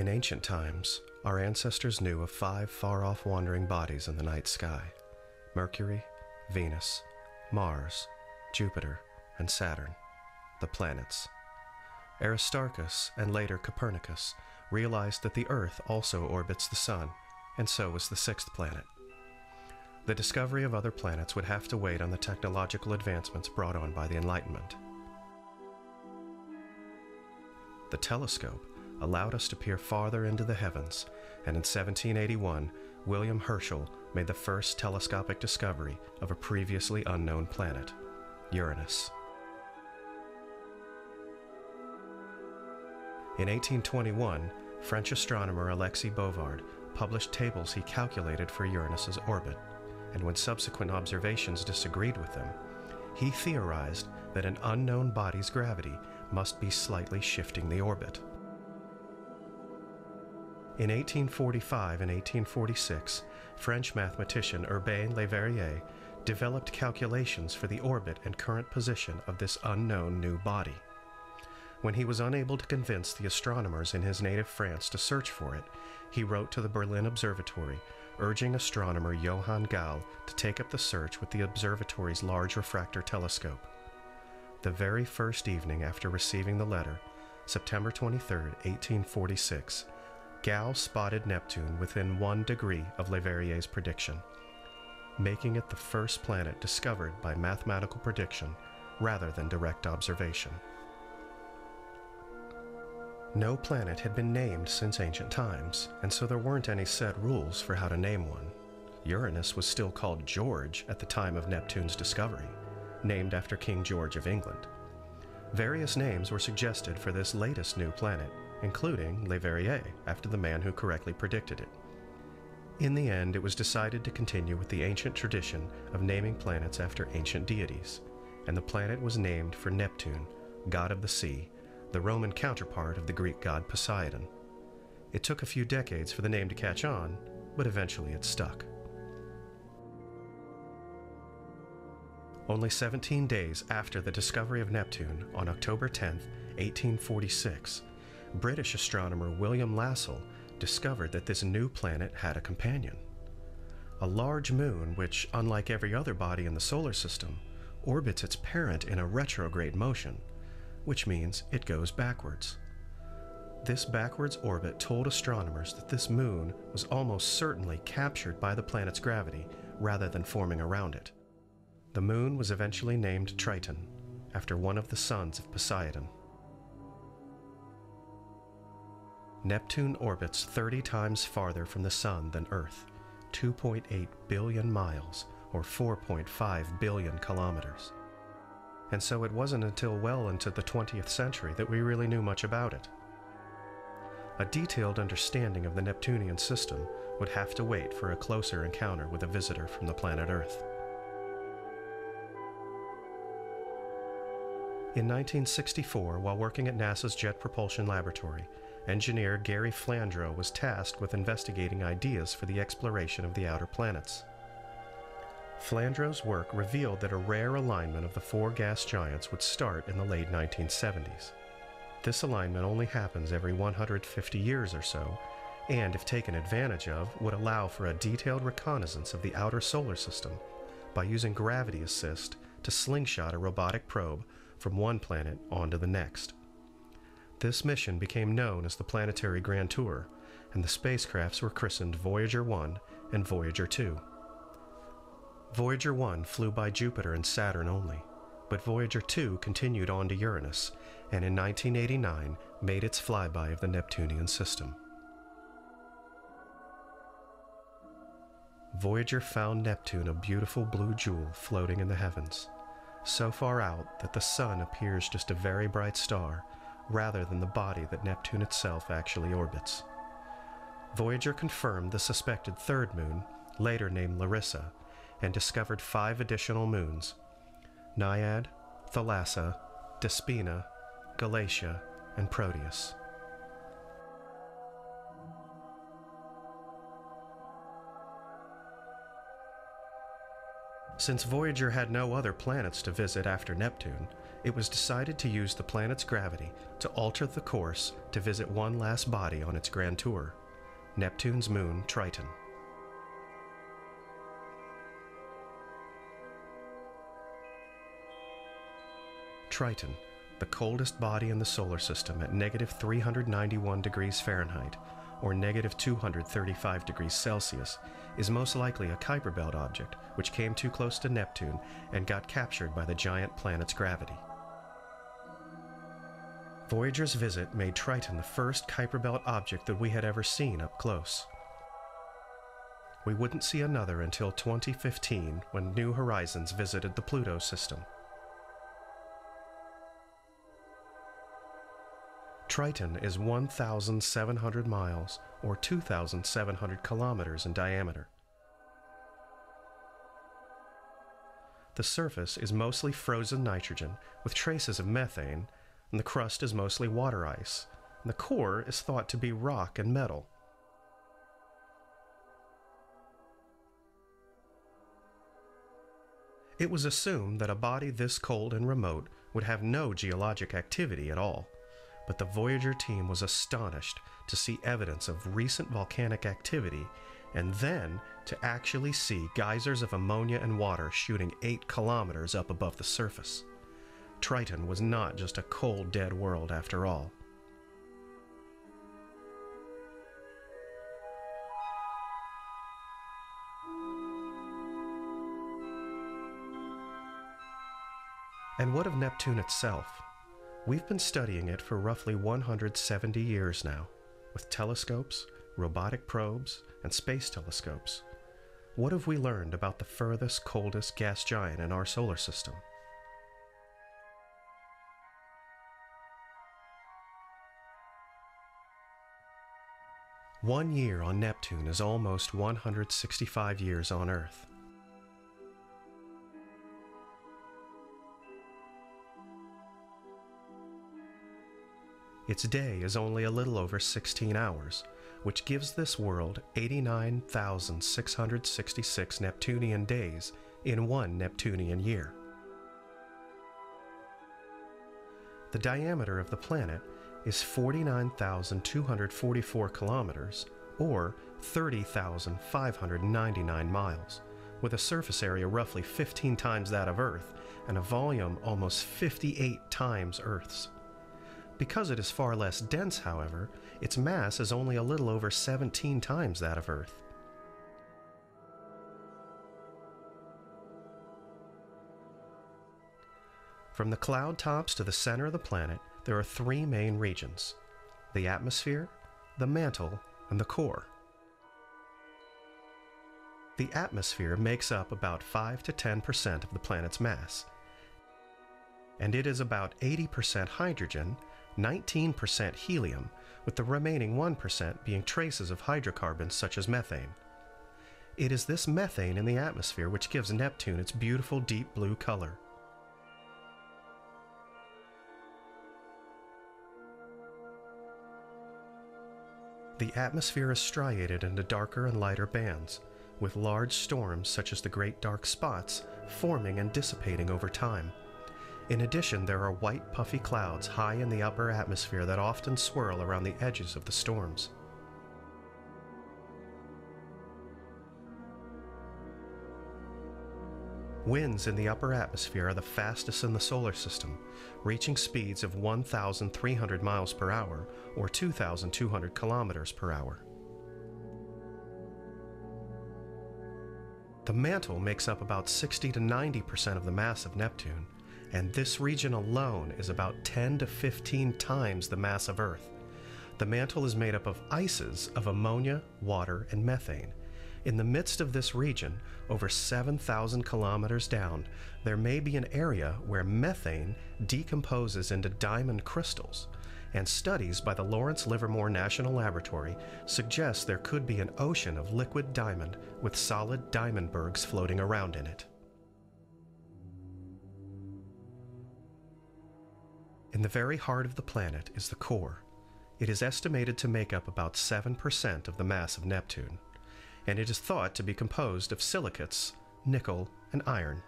In ancient times, our ancestors knew of five far off wandering bodies in the night sky Mercury, Venus, Mars, Jupiter, and Saturn, the planets. Aristarchus and later Copernicus realized that the Earth also orbits the Sun, and so is the sixth planet. The discovery of other planets would have to wait on the technological advancements brought on by the Enlightenment. The telescope allowed us to peer farther into the heavens, and in 1781, William Herschel made the first telescopic discovery of a previously unknown planet, Uranus. In 1821, French astronomer Alexis Bouvard published tables he calculated for Uranus's orbit, and when subsequent observations disagreed with them, he theorized that an unknown body's gravity must be slightly shifting the orbit. In 1845 and 1846, French mathematician Urbain Le Verrier developed calculations for the orbit and current position of this unknown new body. When he was unable to convince the astronomers in his native France to search for it, he wrote to the Berlin Observatory, urging astronomer Johann Galle to take up the search with the observatory's large refractor telescope. The very first evening after receiving the letter, September 23, 1846, Galle spotted Neptune within one degree of Le Verrier's prediction, making it the first planet discovered by mathematical prediction rather than direct observation. No planet had been named since ancient times, and so there weren't any set rules for how to name one. Uranus was still called George at the time of Neptune's discovery, named after King George of England. Various names were suggested for this latest new planet, including Le Verrier, after the man who correctly predicted it. In the end, it was decided to continue with the ancient tradition of naming planets after ancient deities, and the planet was named for Neptune, god of the sea, the Roman counterpart of the Greek god Poseidon. It took a few decades for the name to catch on, but eventually it stuck. Only 17 days after the discovery of Neptune, on October 10, 1846, British astronomer William Lassell discovered that this new planet had a companion. A large moon, which, unlike every other body in the solar system, orbits its parent in a retrograde motion, which means it goes backwards. This backwards orbit told astronomers that this moon was almost certainly captured by the planet's gravity rather than forming around it. The moon was eventually named Triton, after one of the sons of Poseidon. Neptune orbits 30 times farther from the Sun than Earth, 2.8 billion miles, or 4.5 billion kilometers and so it wasn't until well into the 20th century that we really knew much about it. A detailed understanding of the Neptunian system would have to wait for a closer encounter with a visitor from the planet Earth. In 1964, while working at NASA's Jet Propulsion Laboratory, engineer Gary Flandro was tasked with investigating ideas for the exploration of the outer planets. Flandro's work revealed that a rare alignment of the four gas giants would start in the late 1970s. This alignment only happens every 150 years or so, and if taken advantage of, would allow for a detailed reconnaissance of the outer solar system by using gravity assist to slingshot a robotic probe from one planet onto the next. This mission became known as the Planetary Grand Tour, and the spacecrafts were christened Voyager 1 and Voyager 2. Voyager 1 flew by Jupiter and Saturn only, but Voyager 2 continued on to Uranus and in 1989 made its flyby of the Neptunian system. Voyager found Neptune a beautiful blue jewel floating in the heavens, so far out that the Sun appears just a very bright star rather than the body that Neptune itself actually orbits. Voyager confirmed the suspected third moon, later named Larissa, and discovered five additional moons Naiad, Thalassa, Despina, Galatea, and Proteus. Since Voyager had no other planets to visit after Neptune, it was decided to use the planet's gravity to alter the course to visit one last body on its grand tour Neptune's moon, Triton. Triton, the coldest body in the solar system at negative 391 degrees Fahrenheit, or negative 235 degrees Celsius, is most likely a Kuiper Belt object which came too close to Neptune and got captured by the giant planet's gravity. Voyager's visit made Triton the first Kuiper Belt object that we had ever seen up close. We wouldn't see another until 2015 when New Horizons visited the Pluto system. Triton is 1,700 miles or 2,700 kilometers in diameter. The surface is mostly frozen nitrogen with traces of methane, and the crust is mostly water ice, the core is thought to be rock and metal. It was assumed that a body this cold and remote would have no geologic activity at all but the Voyager team was astonished to see evidence of recent volcanic activity and then to actually see geysers of ammonia and water shooting 8 kilometers up above the surface. Triton was not just a cold, dead world after all. And what of Neptune itself? We've been studying it for roughly 170 years now, with telescopes, robotic probes, and space telescopes. What have we learned about the furthest, coldest gas giant in our solar system? One year on Neptune is almost 165 years on Earth. Its day is only a little over 16 hours, which gives this world 89,666 Neptunian days in one Neptunian year. The diameter of the planet is 49,244 kilometers, or 30,599 miles, with a surface area roughly 15 times that of Earth and a volume almost 58 times Earth's. Because it is far less dense, however, its mass is only a little over 17 times that of Earth. From the cloud tops to the center of the planet, there are three main regions the atmosphere, the mantle, and the core. The atmosphere makes up about 5 to 10% of the planet's mass, and it is about 80% hydrogen 19% helium, with the remaining 1% being traces of hydrocarbons such as methane. It is this methane in the atmosphere which gives Neptune its beautiful deep blue color. The atmosphere is striated into darker and lighter bands, with large storms such as the Great Dark Spots forming and dissipating over time. In addition, there are white puffy clouds high in the upper atmosphere that often swirl around the edges of the storms. Winds in the upper atmosphere are the fastest in the solar system, reaching speeds of 1,300 miles per hour or 2,200 kilometers per hour. The mantle makes up about 60 to 90 percent of the mass of Neptune, and this region alone is about 10 to 15 times the mass of Earth. The mantle is made up of ices of ammonia, water, and methane. In the midst of this region, over 7,000 kilometers down, there may be an area where methane decomposes into diamond crystals, and studies by the Lawrence Livermore National Laboratory suggest there could be an ocean of liquid diamond with solid diamond bergs floating around in it. In the very heart of the planet is the core. It is estimated to make up about 7% of the mass of Neptune, and it is thought to be composed of silicates, nickel, and iron.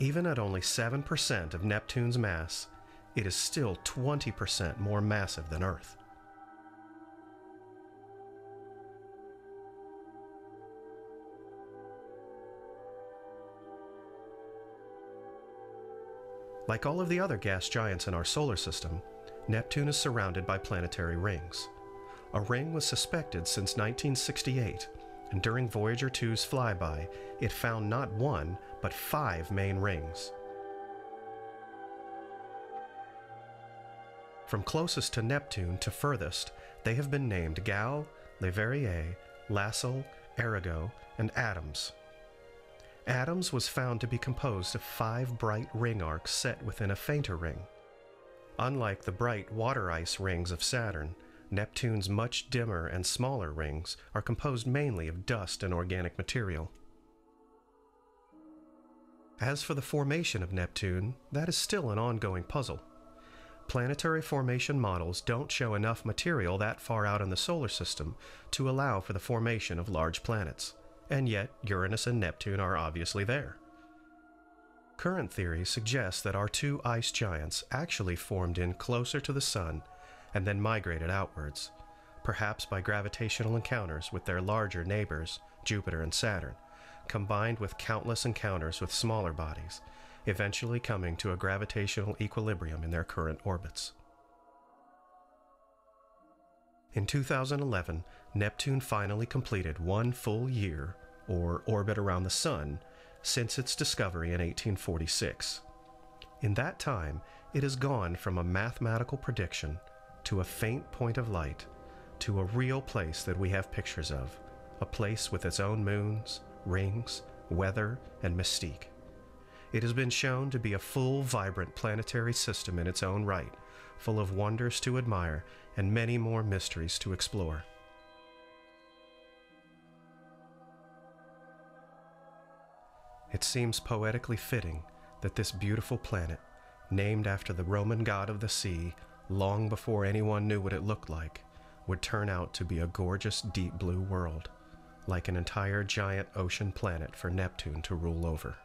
Even at only 7% of Neptune's mass, it is still 20% more massive than Earth. Like all of the other gas giants in our solar system, Neptune is surrounded by planetary rings. A ring was suspected since 1968, and during Voyager 2's flyby, it found not one, but five main rings. From closest to Neptune to furthest, they have been named Galle, Leverrier, Lassell, Arago, and Adams. Adams was found to be composed of five bright ring arcs set within a fainter ring. Unlike the bright water ice rings of Saturn, Neptune's much dimmer and smaller rings are composed mainly of dust and organic material. As for the formation of Neptune, that is still an ongoing puzzle. Planetary formation models don't show enough material that far out in the solar system to allow for the formation of large planets, and yet Uranus and Neptune are obviously there. Current theory suggests that our two ice giants actually formed in closer to the Sun and then migrated outwards, perhaps by gravitational encounters with their larger neighbors, Jupiter and Saturn, combined with countless encounters with smaller bodies, eventually coming to a gravitational equilibrium in their current orbits. In 2011, Neptune finally completed one full year, or orbit around the Sun, since its discovery in 1846. In that time, it has gone from a mathematical prediction to a faint point of light to a real place that we have pictures of, a place with its own moons, rings, weather, and mystique. It has been shown to be a full, vibrant planetary system in its own right, full of wonders to admire and many more mysteries to explore. It seems poetically fitting that this beautiful planet, named after the Roman god of the sea long before anyone knew what it looked like, would turn out to be a gorgeous deep blue world, like an entire giant ocean planet for Neptune to rule over.